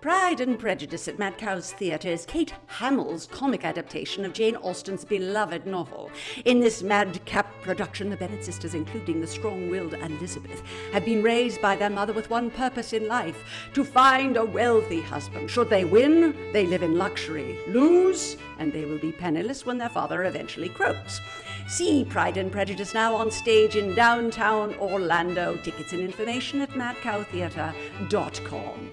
Pride and Prejudice at Mad Cow's Theatre is Kate Hamill's comic adaptation of Jane Austen's beloved novel. In this madcap production, the Bennet sisters, including the strong willed Elizabeth, have been raised by their mother with one purpose in life to find a wealthy husband. Should they win, they live in luxury. Lose, and they will be penniless when their father eventually croaks. See Pride and Prejudice now on stage in downtown Orlando. Tickets and information at madcowtheatre.com.